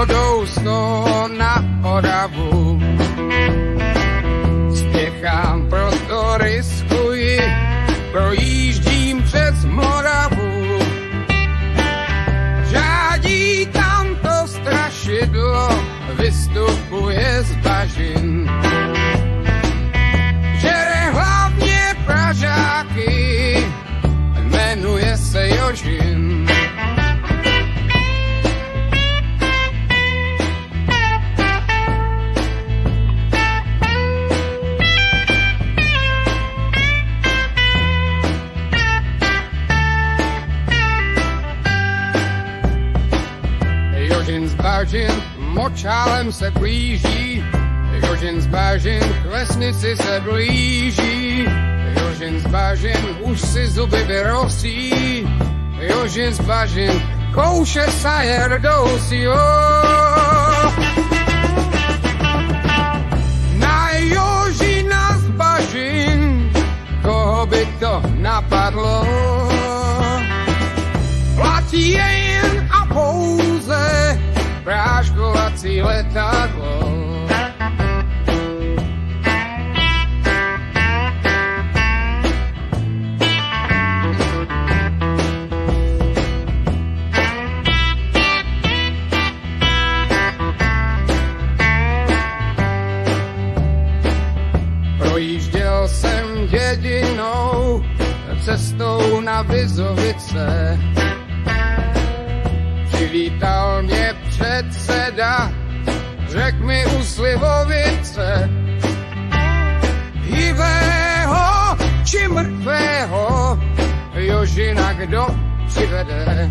schodou sto na Oravu. Spěchám, proto riskuji, projíždím přes Moravu. Žádí tam to strašidlo, vystupuje z bažin. Bažin, močálem se blíží, Jožin z bažin, k vesnici se blíží, Jožin z bažin, už si zuby vyrosí, Jožin z bažin, kouše sajer dousí, Na Jožina z bažin, koho by to napadlo, platí pouze práškovací letadlo. Projížděl jsem dědinou cestou na Vizovice. Přivítal mě předseda, řek mi u Slivovice. Živého či mrtvého, Jožina kdo přivede.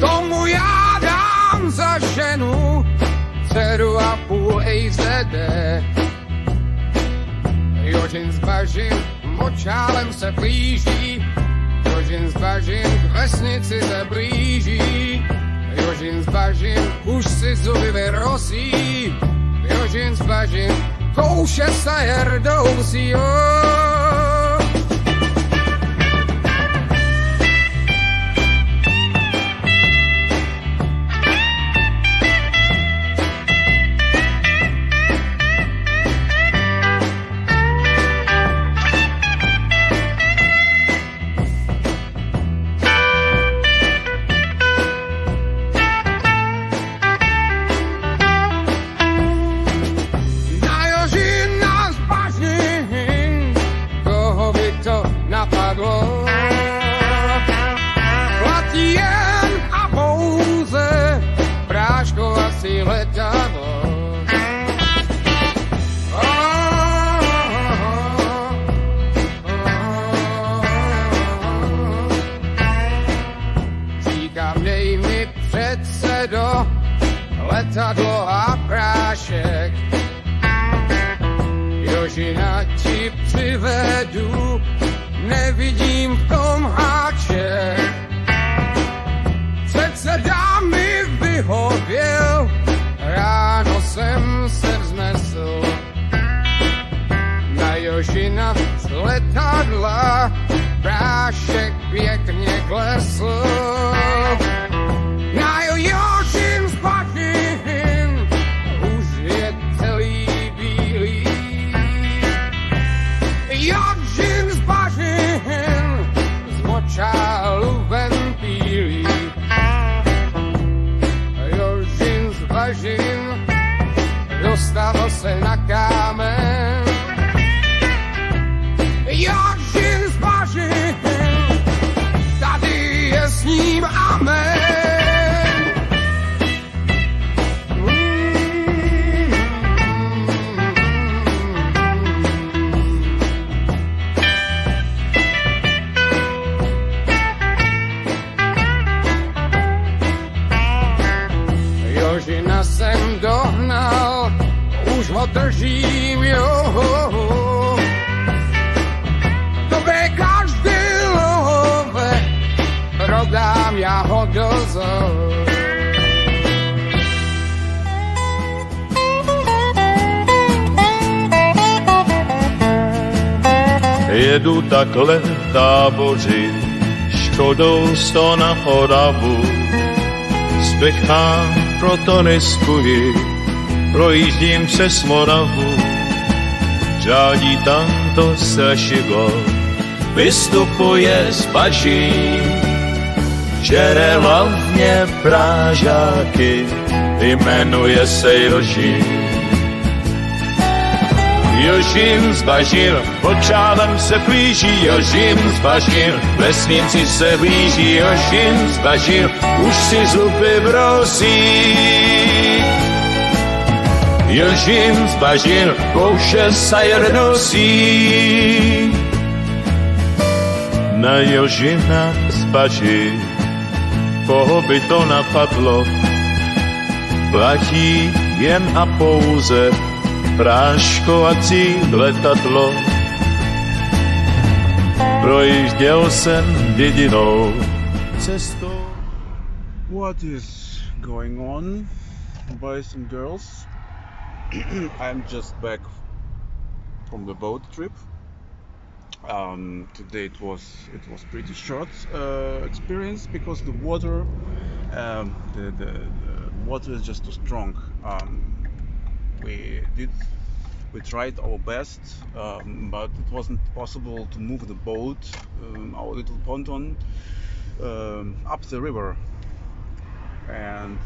Tomu já dám za ženu dceru a půl EZD. Jožin z bažin močálem se blíží, Jožin z bažin k vesnici se blíží, Jožin z bažin už si zuby vyrosí, Jožin z bažin kouše sajer dousí, oh. Práškovací letadlo. Říkám, dej mi předsedo, letadlo a prášek. Jožina ti přivedu, nevidím v tom háček. Předseda letadla prášek pěkně klesl. Na z bažin už je celý bílý. Z bažin z močálu ven pílí. Jožin z bažin dostal se na kámen. Jožina jsem dohnal, už ho držím, jo. Do zoo. Jedu takhle táboři, škodou sto na Oravu. spěchám, proto neskuji, projíždím přes Moravu, řádí tam to strašidlo, vystupuje z baží, žere hlavně prážáky, jmenuje se Joží. Jožin zbažil, počálem se blíží, Jožin zbažil, vesnici se blíží, Jožin zbažil, už si zuby brosí. Jožin zbažil, kouše sajer nosí. Na Jožina zbažil, koho by to napadlo, platí jen a pouze práškovací letadlo. Projížděl jsem dědinou cestou. What is going on, boys and girls? I'm just back from the boat trip. Um, today it was it was pretty short uh, experience because the water um, the, the, the water is just too strong. Um, we did we tried our best um, but it wasn't possible to move the boat um, our little ponton um, up the river and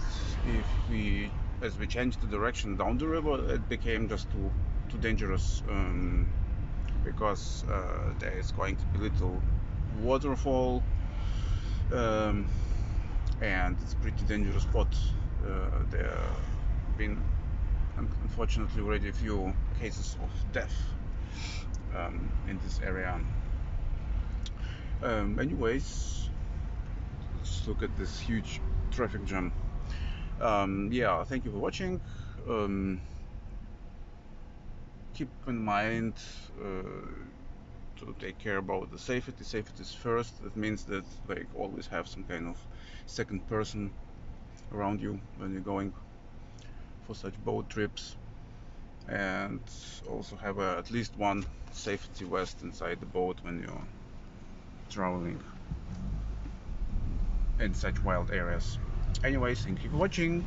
if we as we changed the direction down the river it became just too too dangerous um, because uh, there is going to be little waterfall um, and it's a pretty dangerous spot uh, there been unfortunately already a few cases of death um, in this area. Um, anyways, let's look at this huge traffic jam. Um, yeah, thank you for watching. Keep in mind uh, to take care about the safety. Safety is first. That means that like always have some kind of second person around you when you're going for such boat trips and also have a, at least one safety vest inside the boat when you're traveling in such wild areas. Anyways, thank you for watching.